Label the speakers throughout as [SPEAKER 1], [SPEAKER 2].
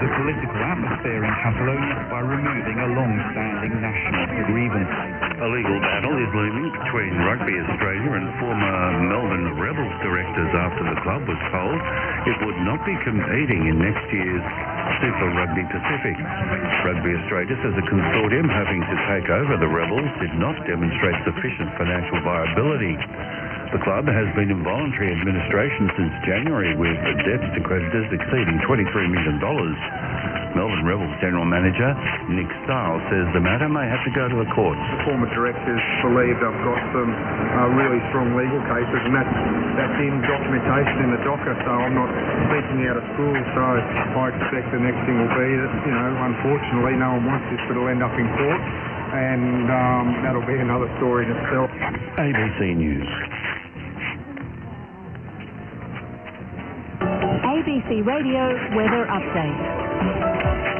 [SPEAKER 1] the political atmosphere in Catalonia by removing a long-standing national grievance.
[SPEAKER 2] A legal battle is looming between Rugby Australia and former Melbourne Rebels directors after the club was told it would not be competing in next year's Super Rugby Pacific. Rugby Australia says a consortium having to take over the Rebels did not demonstrate sufficient financial viability. The club has been in voluntary administration since January with debts to creditors exceeding $23 million. Melbourne Rebels General Manager Nick Stahl says the matter may have to go to the courts.
[SPEAKER 3] The Former directors believe they've got some uh, really strong legal cases, and that's, that's in documentation in the docker, so I'm not speaking out of school. So I expect the next thing will be that, you know, unfortunately, no one wants this, but it'll end up in court, and um, that'll be another story in itself.
[SPEAKER 2] ABC News.
[SPEAKER 4] ABC Radio Weather Update.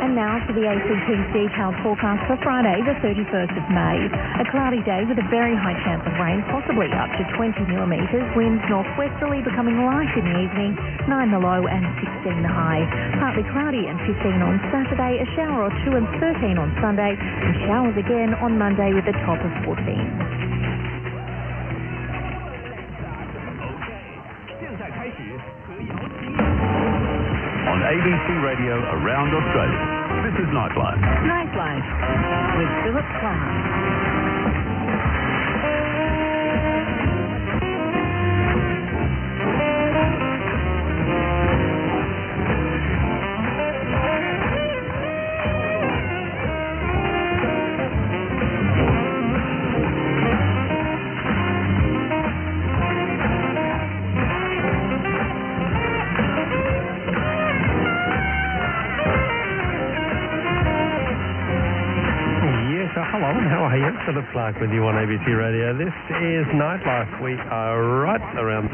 [SPEAKER 4] And now to the ACT's detailed forecast for Friday, the 31st of May. A cloudy day with a very high chance of rain, possibly up to 20 millimetres. Winds northwesterly becoming light in the evening, 9 the low and 16 the high. Partly cloudy and 15 on Saturday, a shower or 2 and 13 on Sunday, and showers again on Monday with a top of 14.
[SPEAKER 5] ABC Radio around Australia, this is Nightline.
[SPEAKER 4] Nightlife with Philip Clark.
[SPEAKER 6] Philip Clark with you on ABC Radio. This is Nightlife. We are right around.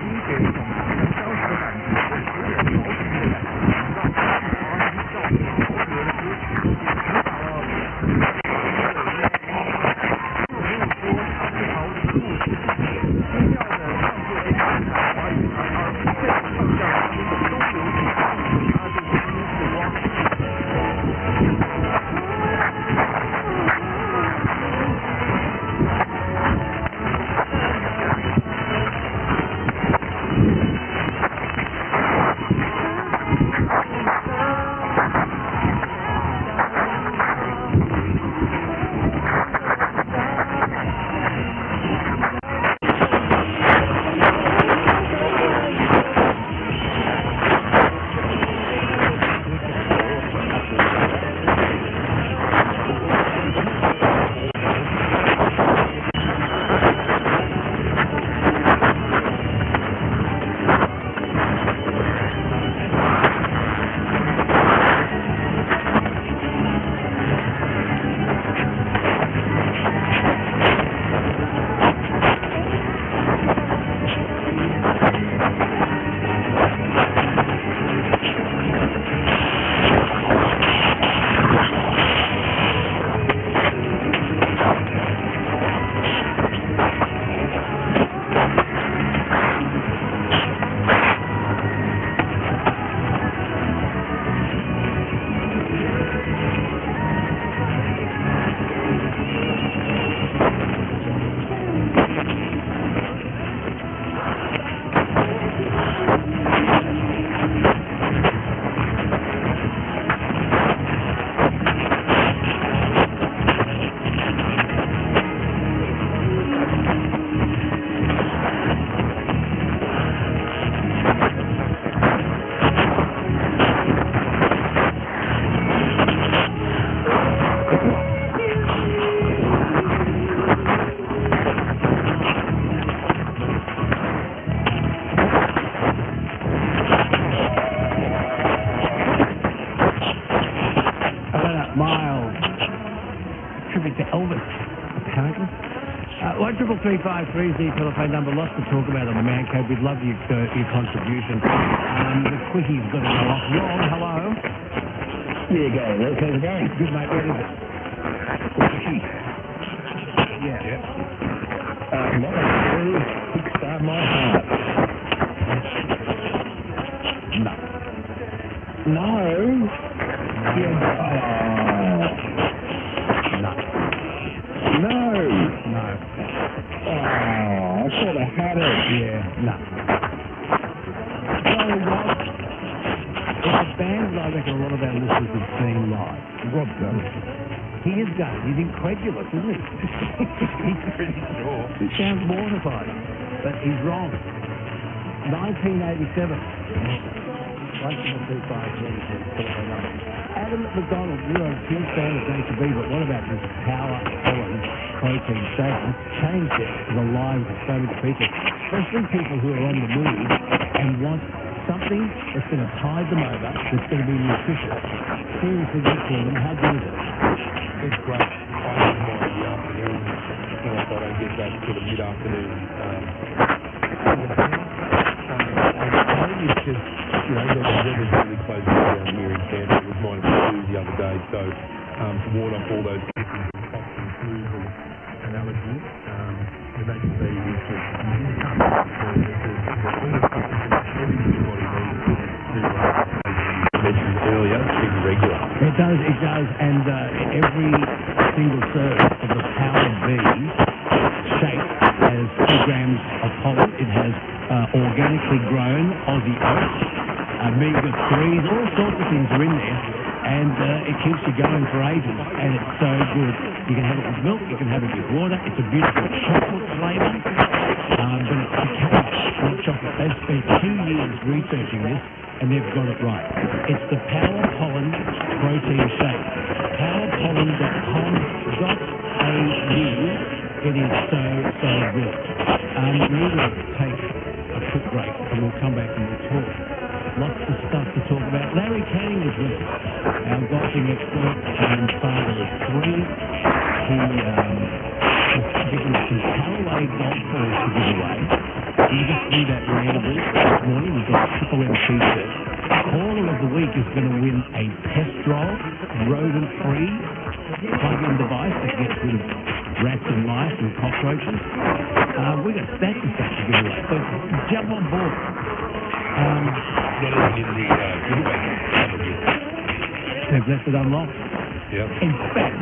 [SPEAKER 7] Tribute to Elvis, apparently. Uh, one triple three five three is the telephone number. Lots to talk about on the Man Cave. We'd love your, uh, your contribution. Um, the quicky's got to go off. Ron, hello.
[SPEAKER 8] There you go. Okay, the game.
[SPEAKER 7] Good mate. What is it?
[SPEAKER 8] Quickie.
[SPEAKER 7] Yeah.
[SPEAKER 8] Uh, my kickstart my heart.
[SPEAKER 7] No.
[SPEAKER 8] No.
[SPEAKER 7] I
[SPEAKER 8] should have had it.
[SPEAKER 7] Yeah, no. So what? If band live, like a lot of our listeners have seen live.
[SPEAKER 8] Rob does.
[SPEAKER 7] He is done. He's incredulous, isn't he? he's pretty sure. He sounds mortified, but he's wrong. 1987. Adam McDonald, you're a huge fan of Nature B, but what about this power element? Protein shake? Changed it to the lives of so many people, especially people who are on the move and want something that's going to tide them over, that's going to be nutritious. Seriously good for them. How good is it?
[SPEAKER 9] It's great. I have mine in the afternoon, and if I don't get that sort of mid-afternoon. Um, um, and it's just, you know, the weather's really closing down here in Canberra. It was minus two the other day, so um, to ward off all those
[SPEAKER 7] organically grown Aussie oats, omega threes, all sorts of things are in there, and uh, it keeps you going for ages, and it's so good. You can have it with milk, you can have it with water. It's a beautiful chocolate flavour, um, but it's decayed hot chocolate. They've spent two years researching this, and they've got it right. It's the Power Pollen Protein Shake. PowerPollen.com.au. It is so, so good. Um, we're going to take come back and we'll talk. Lots of stuff to talk about. Larry Canning is with us, our golfing expert and father of three. He um, has given some Callaway golf balls to give away. You just threw that randomly this morning. We've got a triple M t-shirt. Caller of the week is going to win a Kestrel rodent-free plug-in device that gets rid of rats and mice and cockroaches. Uh, we've got stacks of stuff to give away. So jump on board. Um,
[SPEAKER 9] Not in the uh,
[SPEAKER 7] they've left it unlocked.
[SPEAKER 9] Yep.
[SPEAKER 7] In fact,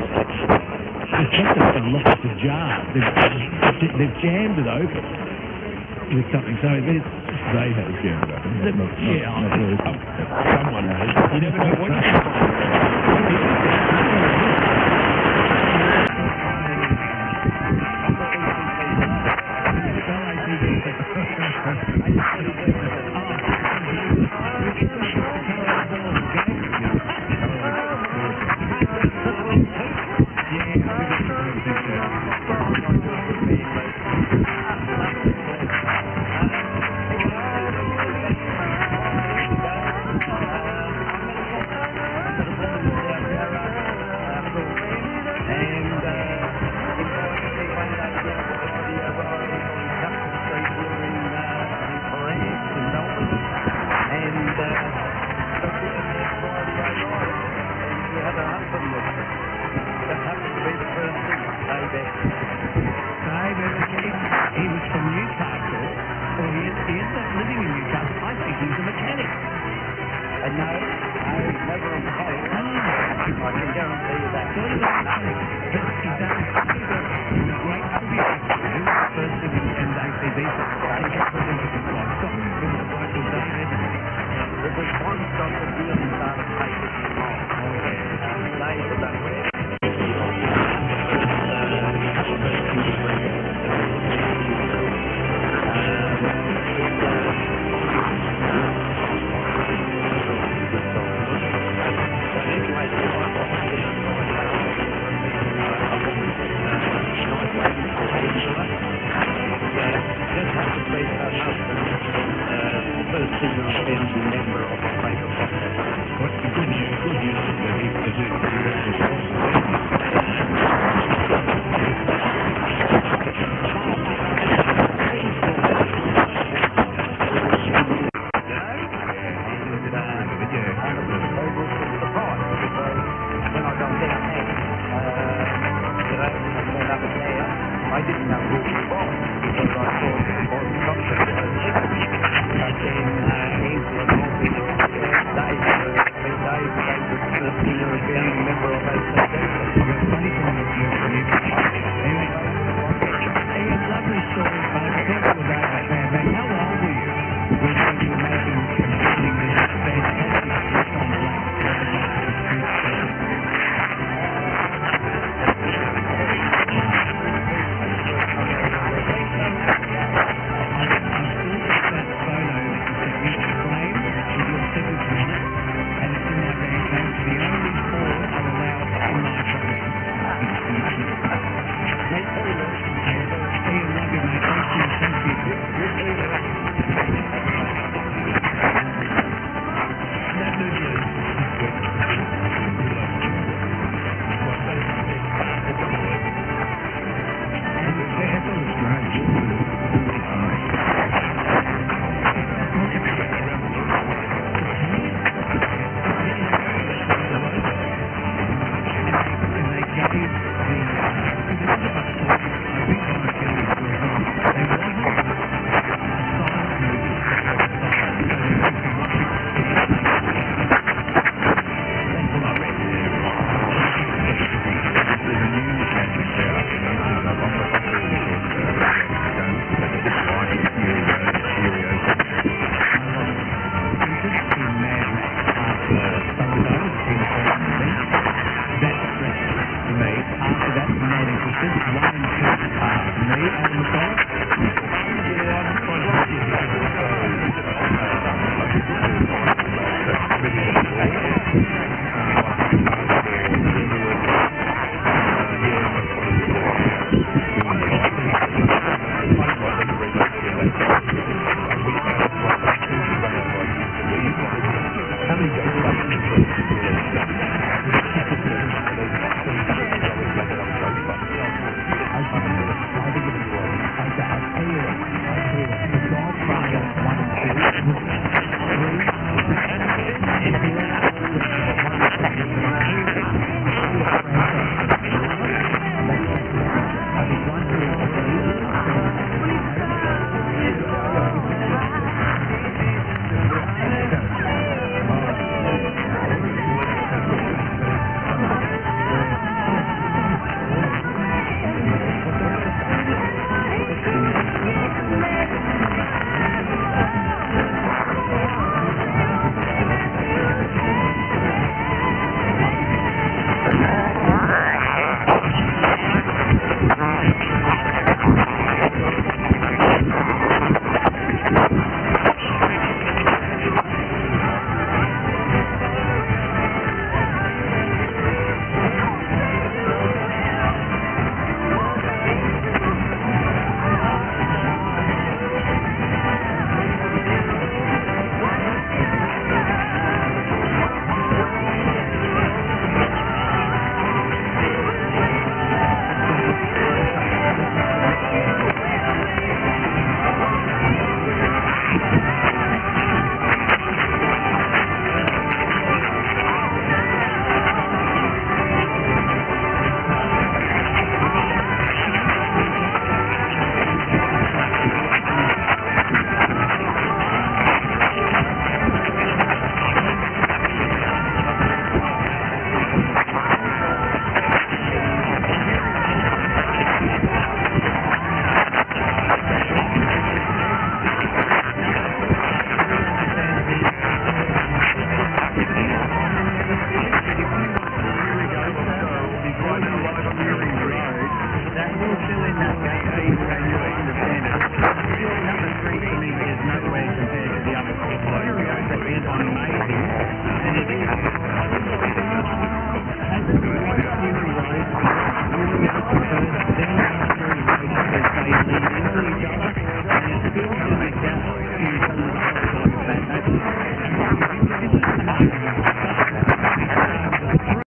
[SPEAKER 7] they've kept it unlocked. It's ajar. They've, they've jammed it open with something. So it's
[SPEAKER 9] They had a jam about it.
[SPEAKER 7] The- yeah, I-
[SPEAKER 9] Someone